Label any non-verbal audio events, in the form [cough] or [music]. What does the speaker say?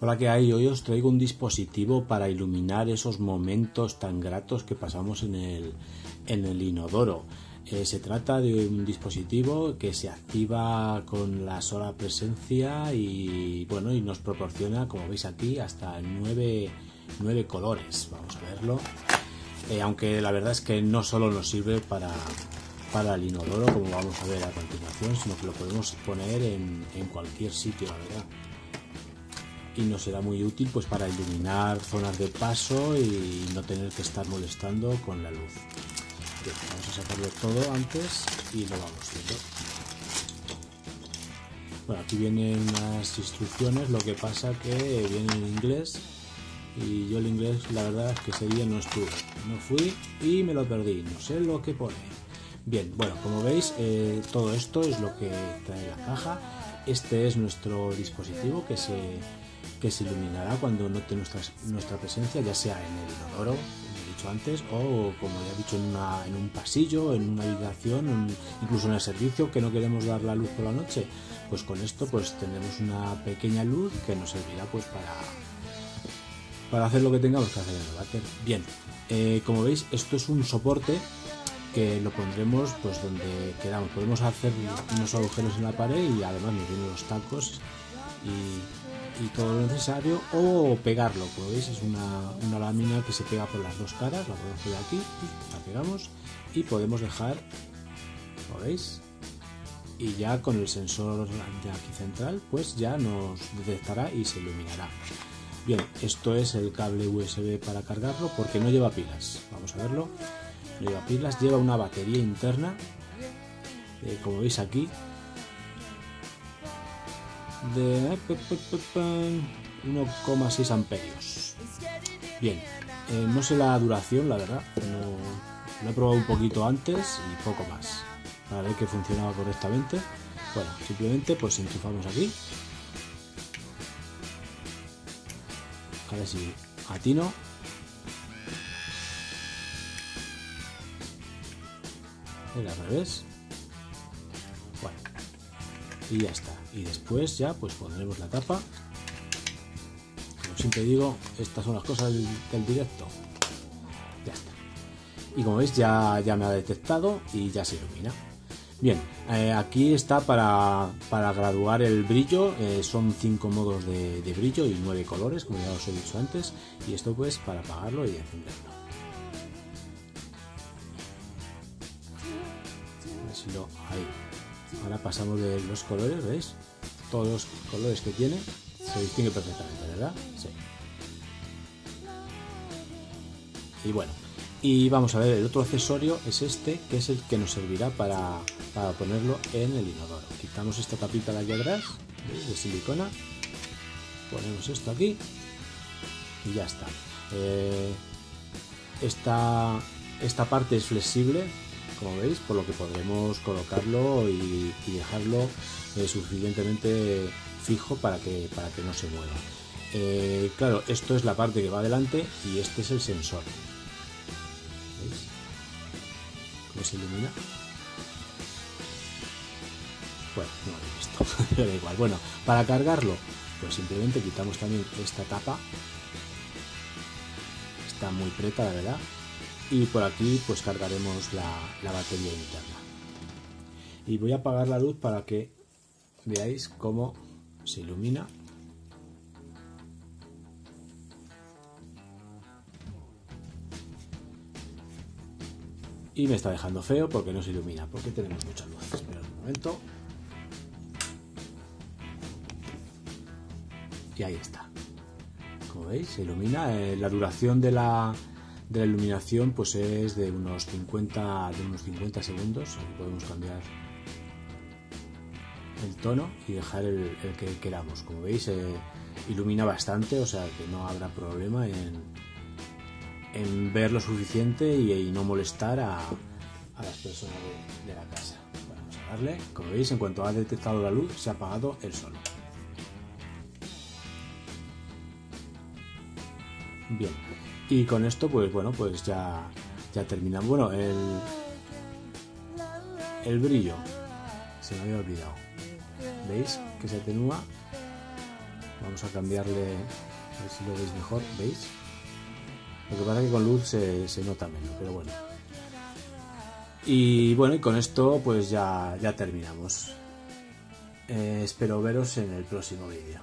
Hola, ¿qué hay? Hoy os traigo un dispositivo para iluminar esos momentos tan gratos que pasamos en el, en el inodoro. Eh, se trata de un dispositivo que se activa con la sola presencia y bueno y nos proporciona, como veis aquí, hasta nueve, colores. Vamos a verlo. Eh, aunque la verdad es que no solo nos sirve para, para el inodoro, como vamos a ver a continuación, sino que lo podemos poner en, en cualquier sitio, la verdad y nos será muy útil pues para iluminar zonas de paso y no tener que estar molestando con la luz. vamos a sacarlo todo antes y lo vamos viendo. Bueno, aquí vienen unas instrucciones, lo que pasa que viene en inglés y yo el inglés la verdad es que ese día no estuve, no fui y me lo perdí, no sé lo que pone. Bien, bueno, como veis, eh, todo esto es lo que trae la caja. Este es nuestro dispositivo que se que se iluminará cuando note nuestra, nuestra presencia, ya sea en el inodoro, como he dicho antes, o como ya he dicho, en, un pasillo, en una habitación, incluso en el servicio que no queremos dar la luz por la noche. Pues con esto pues tendremos una pequeña luz que nos servirá pues para, para hacer lo que tengamos que hacer en el váter. Bien, eh, como veis, esto es un soporte que lo pondremos pues donde queramos. Podemos hacer unos agujeros en la pared y además nos vienen los tacos y y todo lo necesario o pegarlo, como veis es una, lámina que se pega por las dos caras, la podemos pegar aquí, la pegamos y podemos dejar, ¿lo veis? Y ya con el sensor de aquí central pues ya nos detectará y se iluminará. Bien, esto es el cable USB para cargarlo porque no lleva pilas, vamos a verlo, no lleva pilas, lleva una batería interna, eh, como veis aquí, de 1,6 amperios. Bien, eh, no sé la duración, la verdad, no, lo he probado un poquito antes y poco más, para ver que funcionaba correctamente. Bueno, simplemente pues enchufamos aquí. A ver si atino. Era al revés. Y ya está. Y después ya pues pondremos la tapa. Como siempre digo estas son las cosas del, directo. Ya está. Y como veis ya, ya me ha detectado y ya se ilumina. Bien eh, aquí está para, para, graduar el brillo. Eh, son cinco modos de, brillo y nueve colores como ya os he dicho antes. Y esto pues para apagarlo y encenderlo. Ahí ahora pasamos de los colores veis todos los colores que tiene se distingue perfectamente, ¿verdad? Sí. Y bueno, y vamos a ver, el otro accesorio es este, que es el que nos servirá para, ponerlo en el inodoro. Quitamos esta tapita de aquí atrás, de silicona, ponemos esto aquí y ya está. Eh, esta, esta parte es flexible, como veis, por lo que podremos colocarlo y, dejarlo eh, suficientemente fijo para que, para que no se mueva. Eh, claro, esto es la parte que va adelante y este es el sensor. ¿Veis? ¿Cómo se ilumina? Bueno, no lo he visto, [laughs] pero da igual. Bueno, para cargarlo, pues simplemente quitamos también esta tapa. Está muy preta, la verdad y por aquí pues cargaremos la, batería interna. Y voy a apagar la luz para que veáis cómo se ilumina. Y me está dejando feo porque no se ilumina porque tenemos mucha luz. Espera un momento. Y ahí está. Como veis se ilumina eh, la duración de la de la iluminación pues es de unos 50 de unos 50 segundos podemos cambiar el tono y dejar el, que queramos. Como veis eh, ilumina bastante o sea que no habrá problema en, en ver lo suficiente y, no molestar a, las personas de, la casa. Vamos a darle. Como veis en cuanto ha detectado la luz se ha apagado el solo bien y con esto, pues bueno, pues ya, ya terminamos. Bueno, el, el brillo se me había olvidado. ¿Veis? Que se atenúa. Vamos a cambiarle, a ver si lo veis mejor, ¿veis? Lo que pasa es que con luz se, nota menos, pero bueno. Y bueno, y con esto pues ya, ya terminamos. Eh, espero veros en el próximo vídeo.